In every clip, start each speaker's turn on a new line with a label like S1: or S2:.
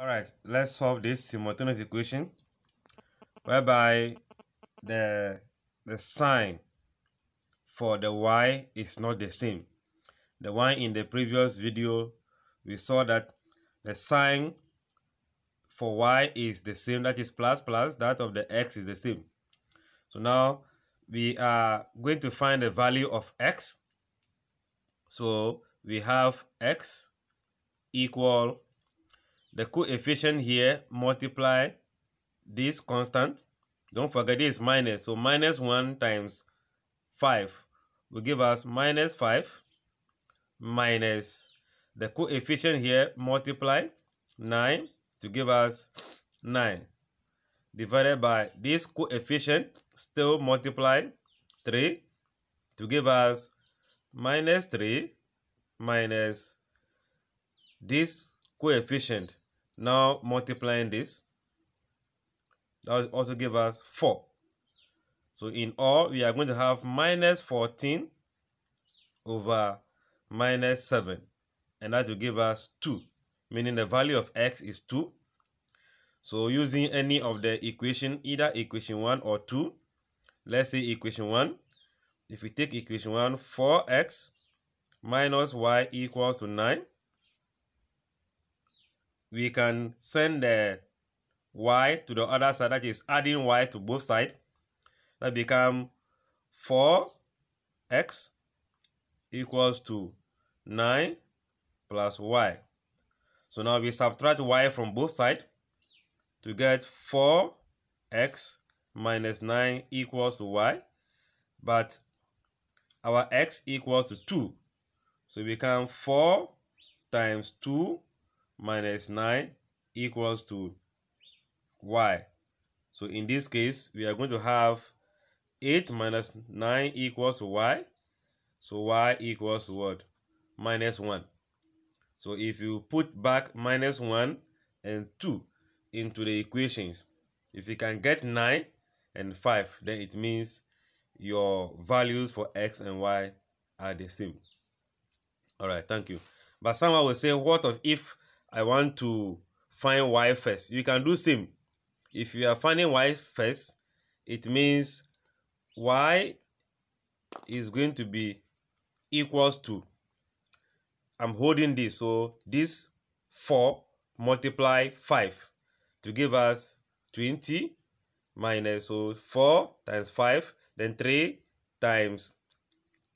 S1: Alright, let's solve this simultaneous equation whereby the, the sign for the y is not the same. The one in the previous video, we saw that the sign for y is the same, that is plus plus, that of the x is the same. So now we are going to find the value of x. So we have x equal the coefficient here multiply this constant. Don't forget this minus. So minus 1 times 5 will give us minus 5 minus the coefficient here multiply 9 to give us 9 divided by this coefficient still multiply 3 to give us minus 3 minus this coefficient now multiplying this that will also give us 4 so in all we are going to have minus 14 over minus 7 and that will give us 2 meaning the value of x is 2 so using any of the equation either equation 1 or 2 let's say equation 1 if we take equation 1 4x minus y equals to 9 we can send the y to the other side, that is adding y to both sides. That become 4x equals to 9 plus y. So now we subtract y from both sides to get 4x minus 9 equals to y. But our x equals to 2. So we become 4 times 2 minus 9 equals to y. So in this case, we are going to have 8 minus 9 equals y. So y equals what? Minus 1. So if you put back minus 1 and 2 into the equations, if you can get 9 and 5, then it means your values for x and y are the same. Alright, thank you. But someone will say, what of if I want to find y first. You can do same. If you are finding y first, it means y is going to be equals to I'm holding this so this 4 multiply 5 to give us 20 minus so 4 times 5 then 3 times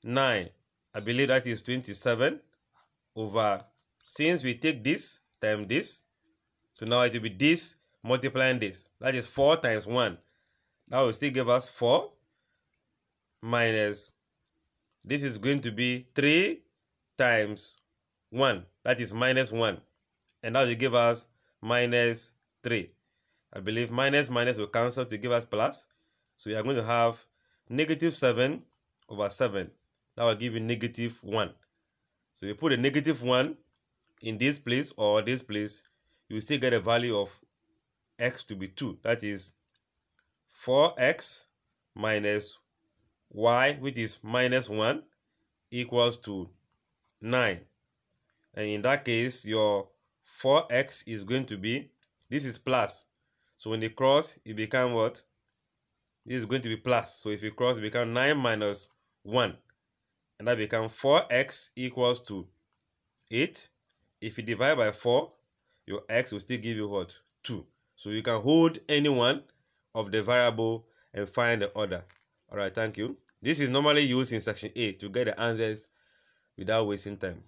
S1: 9 I believe that is 27 over since we take this times this. So now it will be this multiplying this. That is 4 times 1. That will still give us 4 minus this is going to be 3 times 1. That is minus 1. And that will give us minus 3. I believe minus minus will cancel to give us plus. So we are going to have negative 7 over 7. That will give you negative 1. So we put a negative 1 in this place or this place, you still get a value of x to be 2. That is 4x minus y, which is minus 1, equals to 9. And in that case, your 4x is going to be, this is plus. So when they cross, it becomes what? This is going to be plus. So if you cross, it becomes 9 minus 1. And that becomes 4x equals to 8 if you divide by 4, your x will still give you what? 2. So you can hold any one of the variable and find the other. Alright, thank you. This is normally used in section A to get the answers without wasting time.